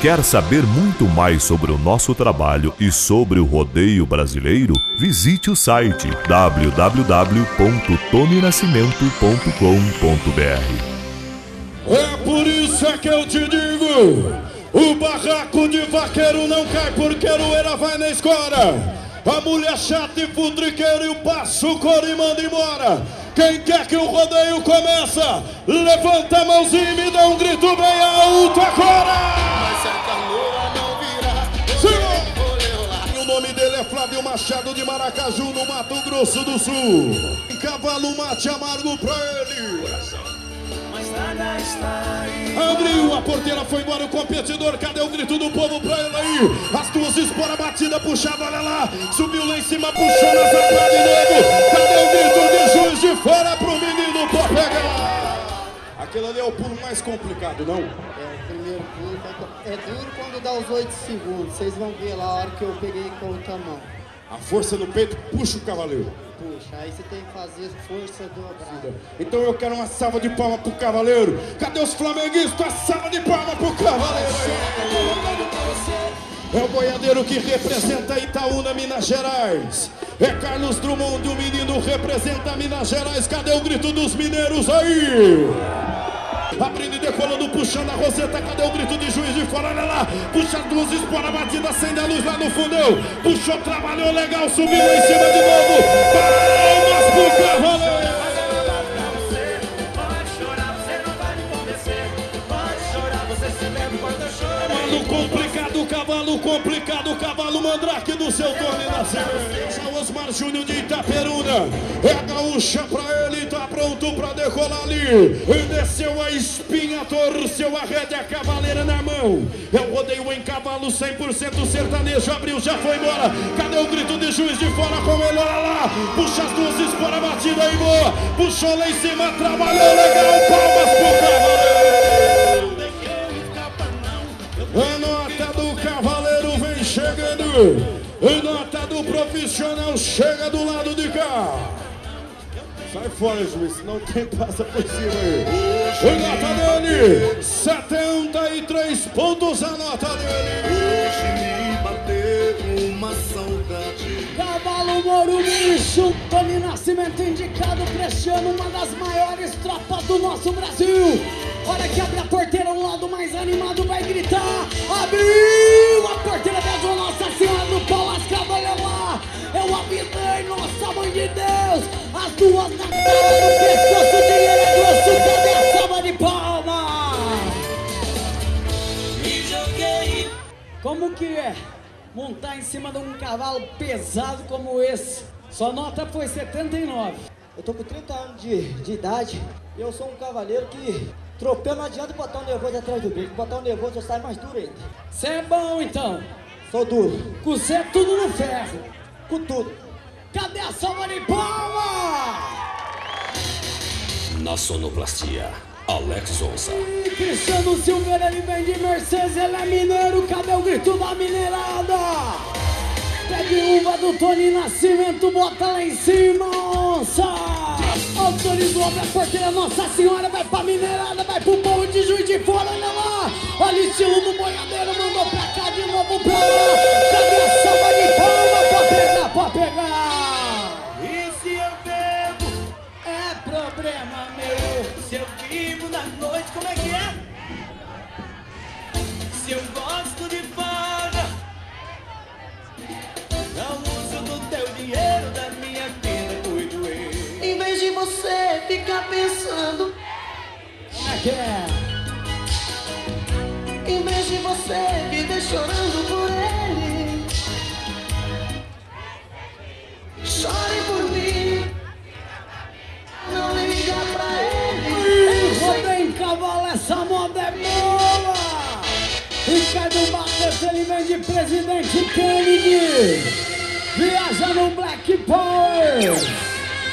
Quer saber muito mais sobre o nosso trabalho e sobre o rodeio brasileiro? Visite o site www.toninascimento.com.br. É por isso é que eu te digo: o barraco de vaqueiro não cai porque Eroeira vai na escola. A mulher chata e futriqueira e o passo cor e manda embora. Quem quer que o rodeio começa, levanta a mãozinha e me dá um grito bem alto agora! Flávio Machado de Maracaju, no Mato Grosso do Sul. Cavalo mate amargo pra ele. Abriu a porteira, foi embora o competidor. Cadê o grito do povo pra ele aí? As duas esporas batida, puxada, olha lá. Subiu lá em cima, puxou na zapada de novo. Cadê o grito de juiz de fora pro menino pra pegar? Aquele ali é o pulo mais complicado, não? É, o primeiro pulo é duro quando dá os 8 segundos. Vocês vão ver lá a hora que eu peguei com outra mão. A força no peito puxa o cavaleiro. Puxa, aí você tem que fazer força dobrada. Então eu quero uma salva de palmas pro cavaleiro. Cadê os flamenguistas? Salva de palmas pro cavaleiro. É o boiadeiro que representa Itaúna, Minas Gerais. É Carlos Drummond, o menino representa Minas Gerais. Cadê o grito dos mineiros aí? Abrindo e decolando, puxando a roseta. Cadê o grito de juiz de fora? Olha lá. Puxa as duas esporas batidas, acende a luz lá no fundão. Puxou, trabalhou legal, subiu em cima de novo. Palmas pro cavaleiro. Complicado, cavalo mandrake do seu Tony Nascimento. É Osmar Júnior de Itaperuna. É a gaúcha pra ele, tá pronto pra decolar ali. E desceu a espinha, torceu a rédea, a cavaleira na mão. É o rodeio em cavalo 100% sertanejo. Abriu, já foi embora. Cadê o grito de juiz de fora com ele? Olha lá. Puxa as duas esporas batida aí, boa. Puxou lá em cima, trabalhou legal. Palmas pro cavaleiro. A nota do profissional chega do lado de cá. Sai fora, juiz, não tem passa por cima aí. A nota dele, 73 pontos a nota dele. Hoje me bateu uma saudade. Cavalo Moro Bicho, Tony Nascimento indicado ano, uma das maiores tropas do nosso Brasil. Hora que abre a porteira, o lado mais animado vai gritar. Abriu a porteira da Nossa Senhora do Pau Lascado, olha lá. Eu avisei, nossa mãe de Deus. As duas na cara no pescoço, o dinheiro é grosso. Cadê a salva de palmas? Me joguei. Como que é montar em cima de um cavalo pesado como esse? Sua nota foi 79. Eu tô com 30 anos de, de idade e eu sou um cavaleiro que tropeia, não adianta botar um nervoso atrás do bico. Botar um nervoso eu saio mais duro ainda. Você é bom então. Sou duro, Com você é tudo no ferro. com tudo. Cadê a salva de palmas? Na sonoplastia, Alex Onça. E Cristiano Silveira, ele vem de Mercedes, ele é mineiro, cadê o grito da mineirada? Uva do Tony Nascimento, bota lá em cima, onça! Autorizou, abre a porteira, Nossa Senhora, vai pra mineirada, vai pro povo de Juiz de Fora, olha lá! Olha o estilo do boiadeiro, mandou pra cá de novo pra lá! Cadê a salva de palma? Você ficar pensando, é é? em vez de você viver chorando por ele, chore por mim. Não liga pra ele. Roda em cavalo, essa moda é boa! Ricardo Barros, ele vem de presidente Kennedy! Viaja no Black Power!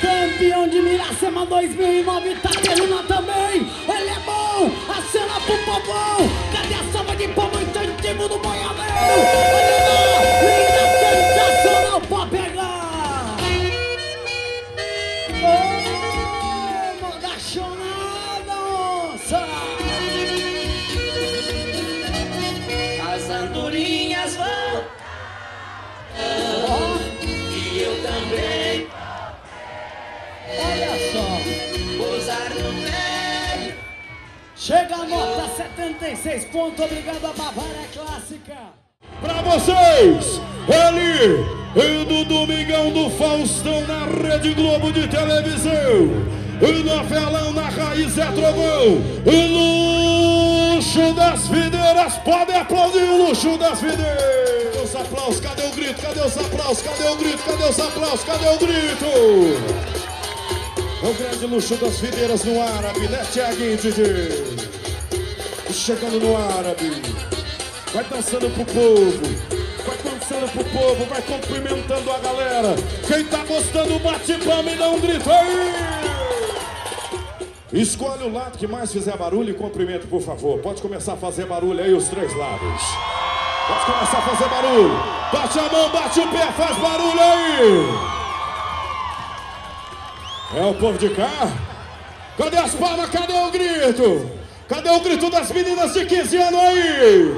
Campeão de Miracema 2009, Itaperuna também! Ele é bom! Acena pro povão! Cadê a salva de palma intangível do boiadeiro? 76 pontos. Obrigado a Bavária Clássica. Pra vocês, e do Domingão do Faustão na Rede Globo de televisão. E novelão na raiz é trovão. E luxo das videiras. Pode aplaudir o luxo das videiras. Cadê os aplausos? Cadê o grito? Cadê os aplausos? Cadê o grito? Cadê os aplausos? Cadê o grito? É o grande luxo das videiras no né, Tiaguinho DJ? Chegando no árabe. Vai dançando pro povo. Vai dançando pro povo, vai cumprimentando a galera. Quem tá gostando, bate palma e dá um grito aí! Escolhe o lado que mais fizer barulho e cumprimento, por favor. Pode começar a fazer barulho aí, os três lados. Pode começar a fazer barulho. Bate a mão, bate o pé, faz barulho aí. É o povo de cá? Cadê as palmas? Cadê o grito? Cadê o grito das meninas de 15 anos aí?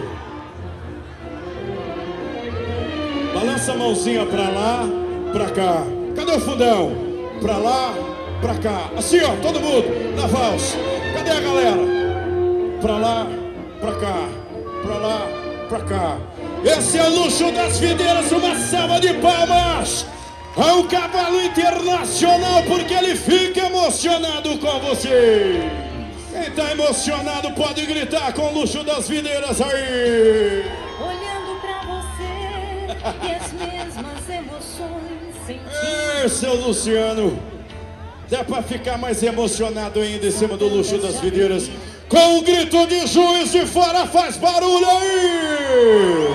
Balança a mãozinha pra lá, pra cá. Cadê o fundão? Pra lá, pra cá. Assim, ó, todo mundo, na valsa. Cadê a galera? Pra lá, pra cá. Pra lá, pra cá. Esse é o luxo das videiras, uma salva de palmas. É um cavalo internacional porque ele fica emocionado com você. Quem tá emocionado pode gritar com o luxo das videiras aí. Olhando pra você e as mesmas emoções sentindo. Ei, seu Luciano. Dá pra ficar mais emocionado ainda em cima do luxo das videiras. Com o grito de juiz de fora, faz barulho aí!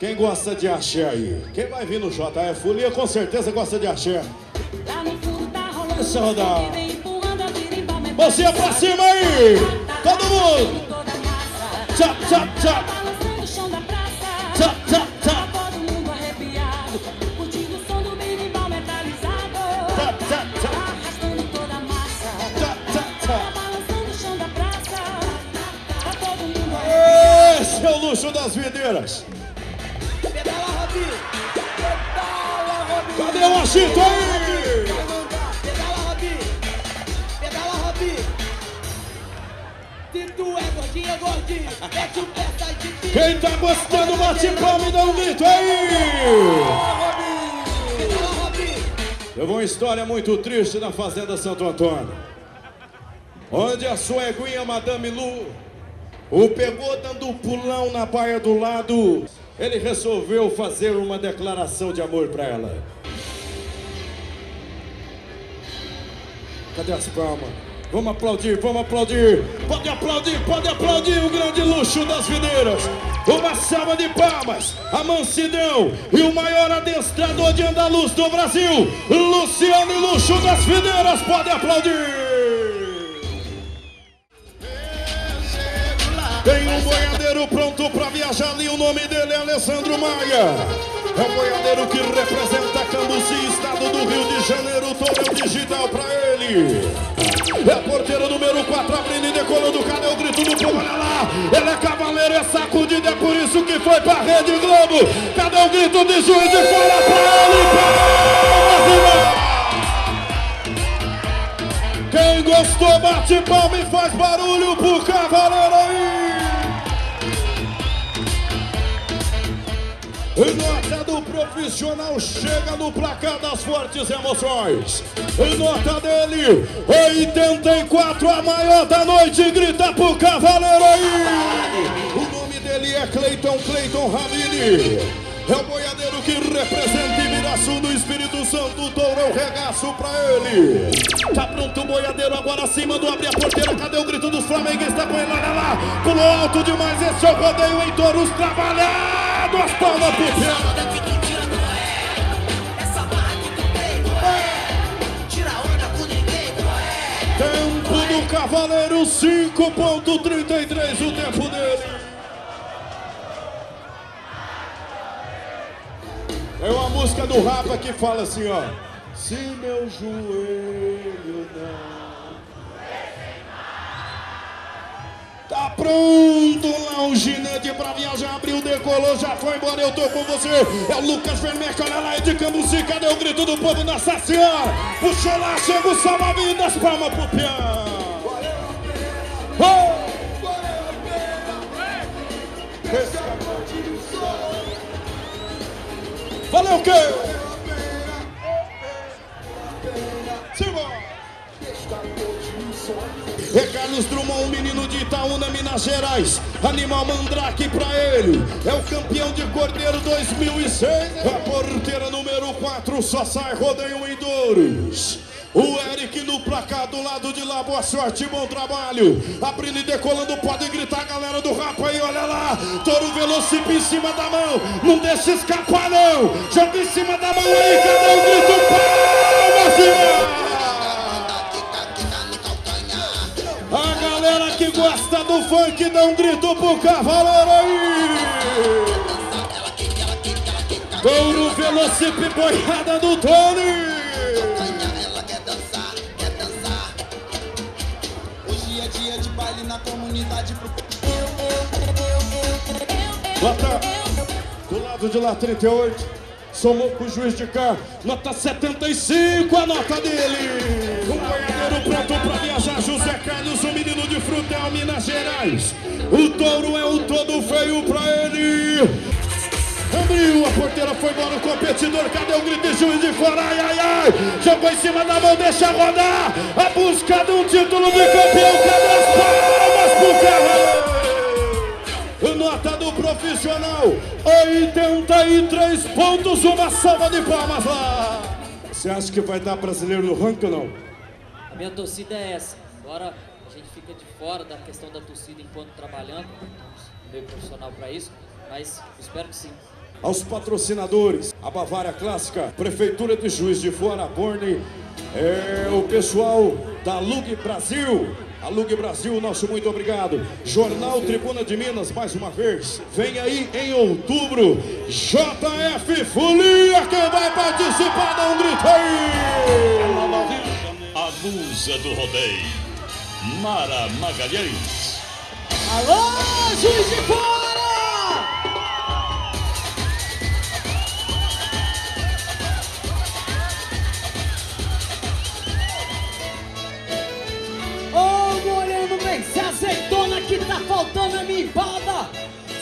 Quem gosta de axé aí? Quem vai vir no JF Folia com certeza gosta de axé. Lá no fundo tá rolando Você pra cima aí! Todo mundo! toda a massa. Tchap, tchap, tchap! Balançando o chão da praça. Tchap, tchap, Tá tchap! todo tu gordinho, gordinho! Mete o pé, sai de ti! Quem tá gostando, bate palma e dá um grito aí! Teve uma história muito triste na Fazenda Santo Antônio. Onde a sua eguinha Madame Lu o pegou dando um pulão na baia do lado. Ele resolveu fazer uma declaração de amor pra ela. Cadê as palmas? Vamos aplaudir, vamos aplaudir. Pode aplaudir, pode aplaudir o grande luxo das videiras. Uma salva de palmas, a mansidão e o maior adestrador de andaluz do Brasil, Luciano Luxo das Videiras. Pode aplaudir. Tem um boiadeiro pronto pra viajar ali, o nome dele é Alessandro Maia. É o boiadeiro que representa Cambuci, estado do Rio de Janeiro, o digital pra ele. É porteiro número 4, abrindo e decolando, cadê o grito do povo? Olha lá, ele é cavaleiro, é sacudido, é por isso que foi pra Rede Globo. Cadê o grito de juiz de fora pra ele? Quem gostou, bate palma e faz barulho pro cavaleiro aí. Nota do profissional chega no placar das fortes emoções. Nota dele, 84, a maior da noite, grita pro cavaleiro aí. O nome dele é Cleiton, Cleiton Ramini. É o boiadeiro que representa Ibiraçu no Espírito Santo, touro é regaço pra ele. Tá pronto o boiadeiro, agora sim mandou abrir a porteira. Cadê o grito dos flamenguistas? Põe lá, lá, lá. Pulou alto demais, esse é o rodeio em touros trabalhados. As palmas. Tempo do Cavaleiro 5.33, o tempo dele. É uma música do Rafa que fala assim, ó. Se meu joelho não. Tá pronto lá o ginete pra viajar, abriu, decolou, já foi embora, eu tô com você. É o Lucas Vermelho, olha lá, é de Cambuci, cadê o grito do povo Nossa Senhora? Puxou lá, chega o salva-vidas, palma pro pião. Oh! Valeu o quê? É Carlos Drummond, um menino de Itaúna, Minas Gerais. Animal Mandrake pra ele. É o campeão de Cordeiro 2006. A porteira número 4 só sai rodeio em Douros. O Eric no placar do lado de lá, boa sorte, bom trabalho. Abrindo e decolando, pode gritar, galera do rapa aí, olha lá. Touro Velocipe em cima da mão, não deixa escapar não. Joga em cima da mão aí, cadê o grito? Do funk dá um grito pro cavaleiro aí! Touro Velocipe, boiada do Tony! Quer dançar, quer dançar. Hoje é dia de baile na comunidade Nota do lado de lá, 38. Somou com o juiz de cá, nota 75, a nota dele. Pronto pra viajar, José Carlos, o menino de Frutel, Minas Gerais. O touro é o todo feio pra ele. Abriu, a porteira foi embora, o competidor, cadê o grito de juiz de fora? Ai, ai, ai, jogou em cima da mão, deixa rodar. A busca de um título de campeão, cadê as palmas pro carro? Nota do profissional, 83 pontos, uma salva de palmas lá. Você acha que vai dar brasileiro no ranking ou não? A minha torcida é essa. Agora a gente fica de fora da questão da torcida enquanto trabalhando, meio profissional para isso, mas espero que sim. Aos patrocinadores, a Bavária Clássica, Prefeitura de Juiz de Fora, Borne, é, o pessoal da Lug Brasil. A Lug Brasil, nosso muito obrigado. Jornal Tribuna de Minas, mais uma vez. Vem aí em outubro. JF Folia, quem vai participar? Dá um grito aí! Musa do rodeio. Mara Magalhães. Alô, Juiz de Fora! Ô Moreno, vem, se azeitona que tá faltando a minha empada.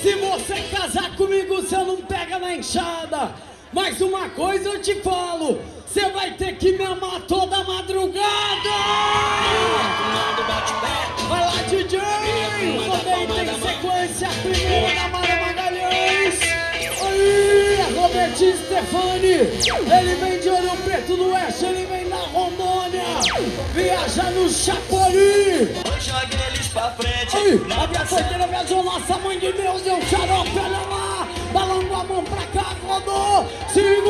Se você casar comigo, você não pega na enxada. Mas uma coisa eu te falo, você vai ter que me amar toda madrugada. Vai lá, DJ! Rodeio tem sequência, primeira da Mara Magalhães. Aí, a Robertinho Stefani. Ele vem de Ouro Preto do Oeste, ele vem da Rondônia. Viaja no Chapolin. Jogue eles pra frente. Aí, a minha porteira viajou, nossa mãe de Deus, deu xarope, olha lá. Balando a mão pra cá, rodou. Segura,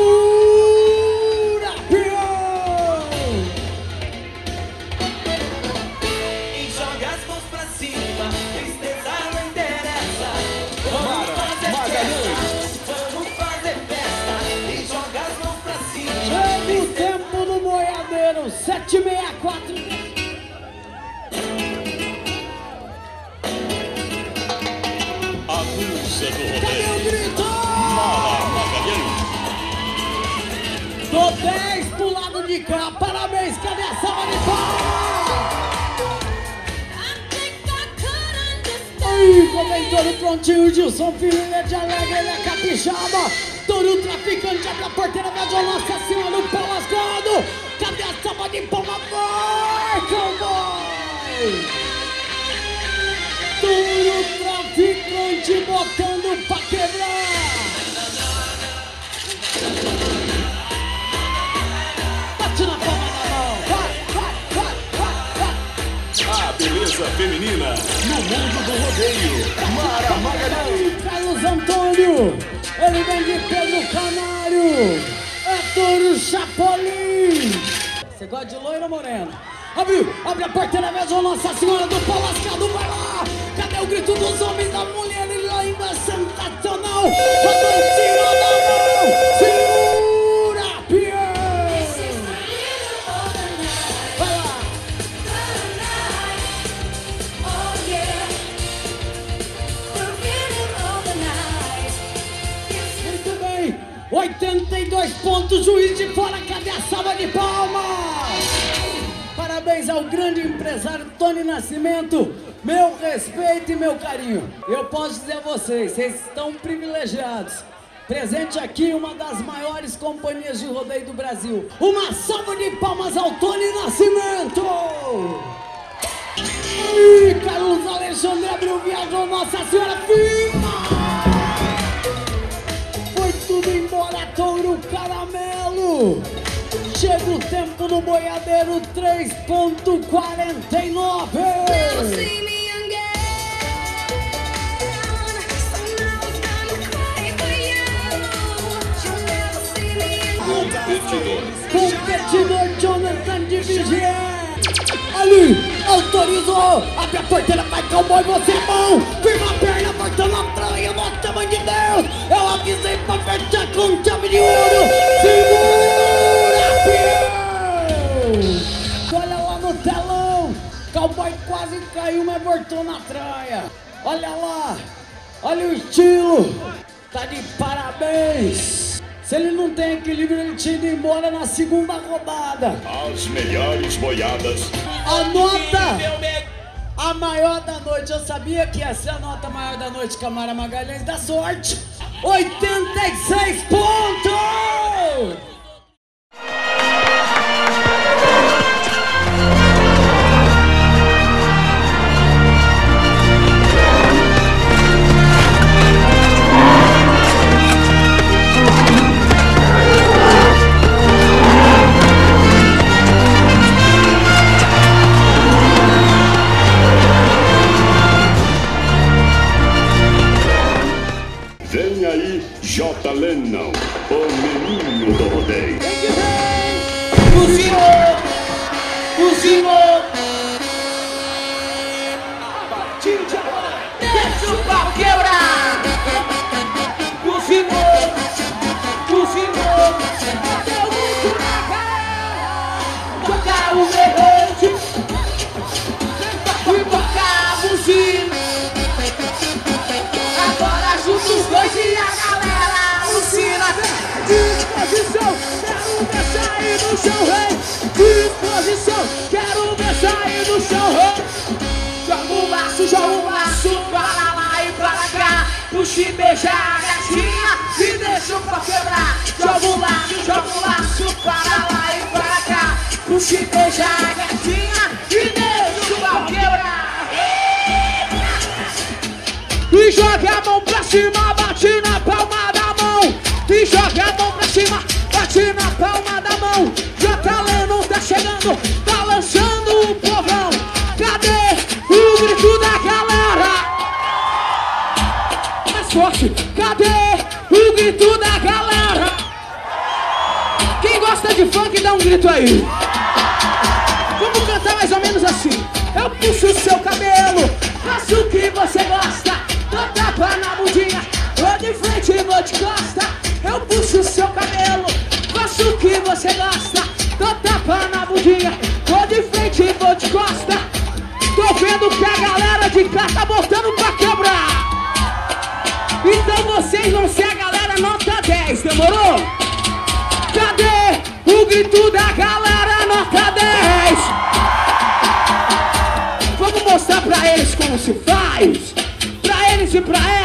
todo prontinho, Gilson Filho, ele é de alegre, ele é capixaba. Touro traficante, abre a porteira, viajou Nossa Senhora no pau lascado. Cadê a salva de palmas? Vai, cowboy! Touro traficante botando pra quebrar. Feminina no mundo do rodeio. Mara Magalhães. Carlos Antônio, ele vem de Pedro Canário, Touro Chapolin. Você gosta de loiro ou moreno? Abriu, abre a porteira mesmo, Nossa Senhora do Pau Lascado, vai lá! Cadê o grito dos homens, da mulher, ele ainda é sensacional! Rodou em pontos, juiz de fora, cadê a salva de palmas? Parabéns ao grande empresário Tony Nascimento. Meu respeito e meu carinho. Eu posso dizer a vocês, vocês estão privilegiados. Presente aqui uma das maiores companhias de rodeio do Brasil. Uma salva de palmas ao Tony Nascimento! E Carlos Alexandre abriu viajou Nossa Senhora Fima! Embora, touro caramelo! Chega o tempo do boiadeiro 3.49! Competidor. Jonathan de Vigier! Ali, autorizou! Abre a porteira, vai cowboy, você é bom! Firma a perna, cortando a tamanho de Deus! Eu avisei pra fechar com chave de ouro! Segura, Pião! Olha lá no telão! Cowboy quase caiu, mas voltou na traia! Olha lá! Olha o estilo! Tá de parabéns! Se ele não tem equilíbrio, ele tinha ido embora na segunda rodada. As melhores boiadas. A nota, a maior da noite, eu sabia que ia ser a nota maior da noite, Camara Magalhães da Sorte. 86 pontos! Vem aí J. Lennon, o menino do rodeio. Cozinhou! Cozinhou! Deixa o pau do chão, rei. Disposição, quero ver sair do chão, rei. Joga o laço, joga o laço, para lá e para cá. Puxa e beija a gatinha e deixa pau quebrar. Joga o laço, joga o laço, para lá e para cá. Puxa e beija a gatinha e deixa pau quebrar. E joga a mão pra cima, chegando, tá lançando o povão. Cadê o grito da galera? Mais forte, cadê o grito da galera? Quem gosta de funk, dá um grito aí. Vamos cantar mais ou menos assim. Eu puxo o seu cabelo, faço o que você gosta. Dou tapa na bundinha, vou de frente e vou de costa. Eu puxo o seu cabelo, faço o que você gosta. Bundinha, vou de frente e vou de costa. Tô vendo que a galera de cá tá botando pra quebrar. Então vocês vão ser a galera nota 10, demorou? Cadê o grito da galera nota 10? Vamos mostrar pra eles como se faz. Pra eles e pra elas.